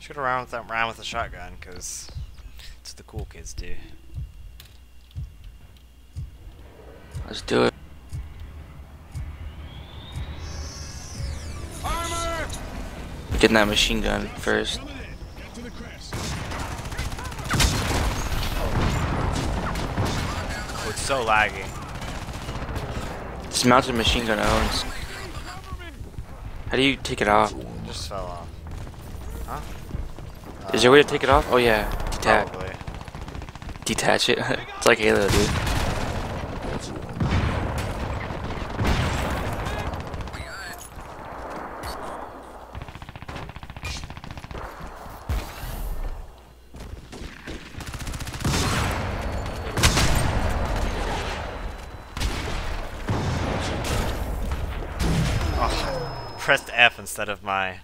Should have around with that round with a shotgun, cause it's what the cool kids do. Let's do it. Getting that machine gun first. Oh, it's so laggy. Dismounted machine gun owns. How do you take it off? Just fell off. Huh? Is there a way to take it off? Oh yeah, detach, Probably. detach it. it's like Halo, dude. Oh, pressed F instead of my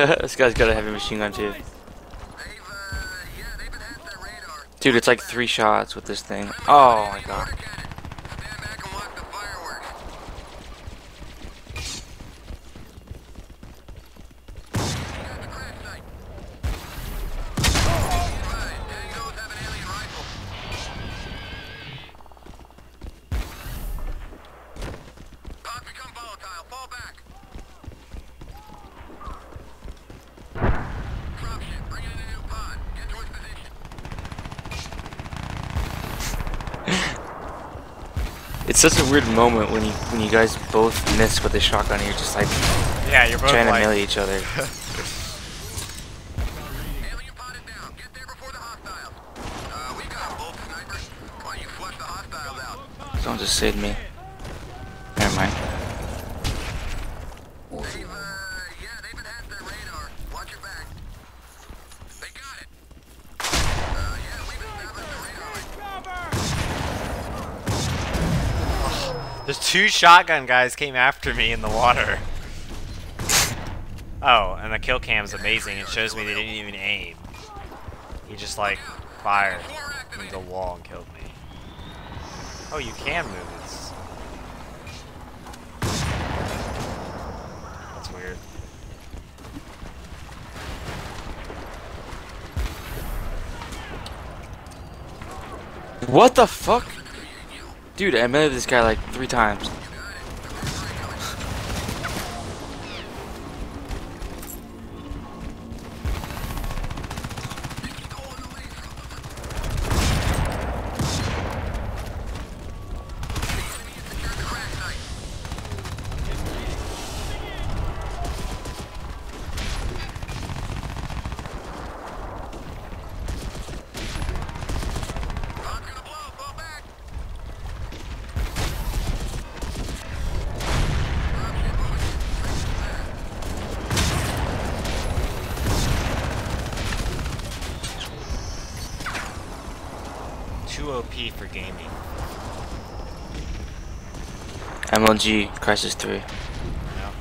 this guy's got a heavy machine gun too. Dude, it's like three shots with this thing. Oh my god. It's such a weird moment when you when you guys both miss with the shotgun and you're just like Yeah, you're both trying to like, melee each other. Alien pod is me. Get there the. There's two shotgun guys came after me in the water. Oh, and the kill cam is amazing. It shows me they didn't even aim. He just like fired into the wall and killed me. Oh, you can move. That's weird. What the fuck? Dude, I met this guy like three times. OP for gaming. MLG Crysis 3. You know?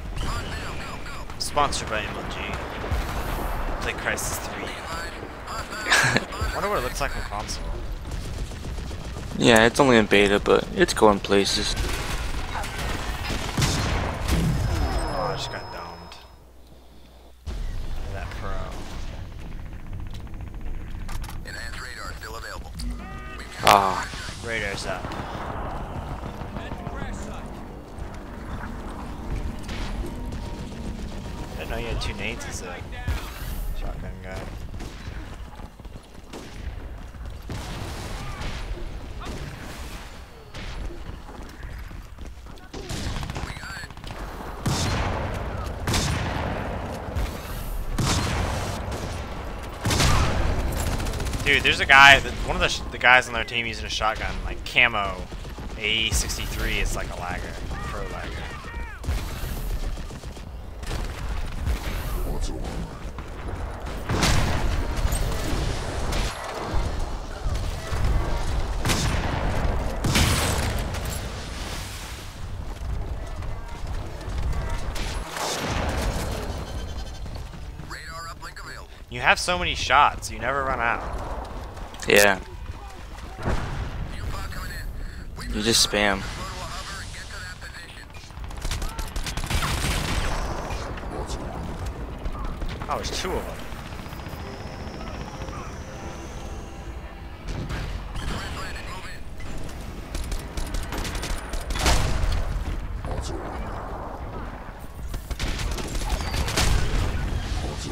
Sponsored by MLG. Play Crysis 3. wonder what it looks like on console. Yeah, it's only in beta, but it's going places. Oh, I just got domed. Look at That pro. Enhanced radar still available. Ah, Up. Didn't know you had two nades shotgun guy. Dude, there's a guy, one of the, sh the guys on their team using a shotgun, like camo, A63 is like a lagger, pro lagger. Radar uplink available. You have so many shots, you never run out. Yeah. You just spam. Oh, there's two of them.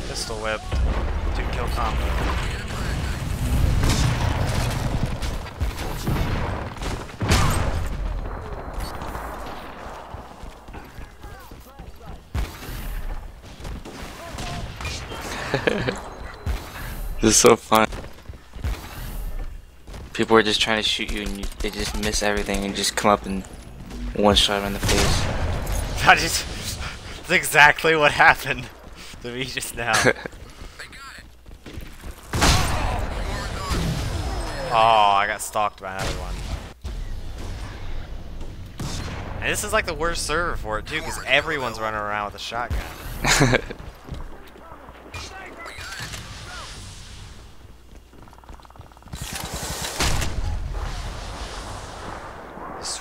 Pistol whip. Two kill combo. This is so fun. People are just trying to shoot you and you, they just miss everything and just come up and one shot in the face. That is that's exactly what happened to me just now. They got it. Oh, I got stalked by another one. And this is like the worst server for it too, because everyone's running around with a shotgun.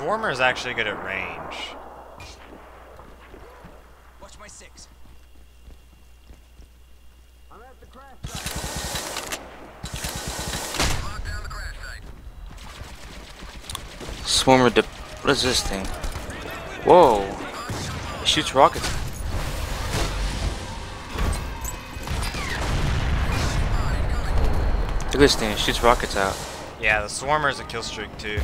Swarmer is actually good at range. Watch my six. Lock down the crash site. Swarmer dip. What is this thing? Whoa. It shoots rockets. Look at this thing. It shoots rockets out. Yeah, the Swarmer is a kill streak too.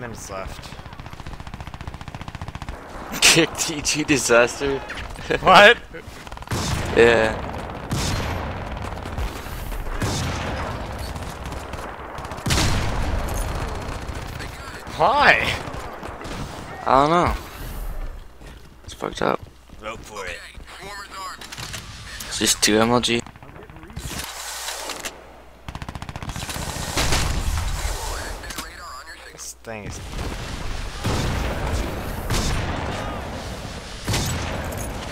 Minutes left. Kick TG disaster. What? Yeah. Why? I don't know. It's fucked up. Vote for it. Hey, swarmers armed. It's just two MLG. Their radar on your signal. This thing is.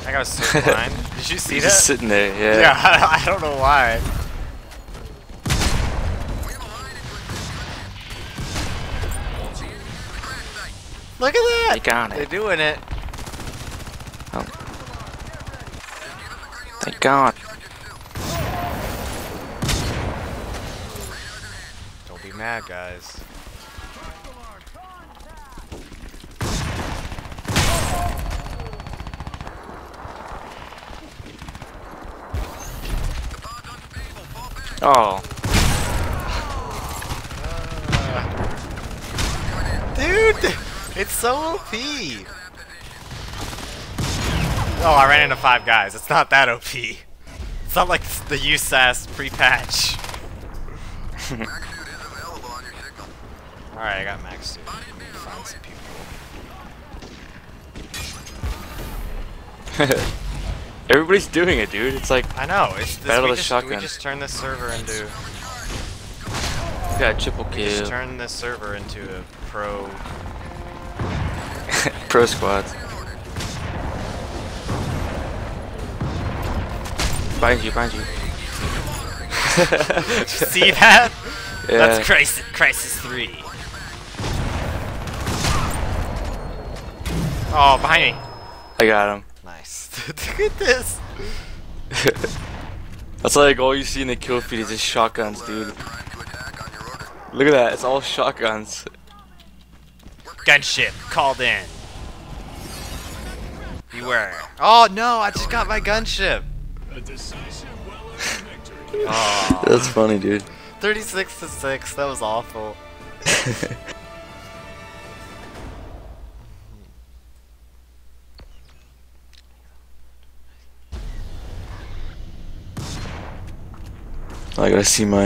I got so blind. Did you see that? just sitting there. Yeah. yeah, I don't know why. We have a line into a See enemies in the crash site. Look at that. They got it. They're doing it. Oh, Just give us the green light. thank God. Don't be mad, guys. Oh. Dude, it's so OP. Oh, I ran into five guys. It's not that OP. It's not like the USAS pre-patch. Max suit is available on your signal. Alright, I got max suit. Find some people. Everybody's doing it, dude. It's like I know, it's this, Battle we, of the just, we just turned this server into we got triple we just kill. turned this server into a pro Pro squads. Behind you, behind you. See that? Yeah. That's Crysis Crysis 3. Oh, behind me. I got him. Nice. Look at this. That's like all you see in the kill feed is just shotguns, dude. Prime to attack on your order. Look at that. It's all shotguns. Gunship called in. Beware. Oh no, I just got my gunship. Oh, That's funny, dude. 36 to 6. That was awful. I gotta see my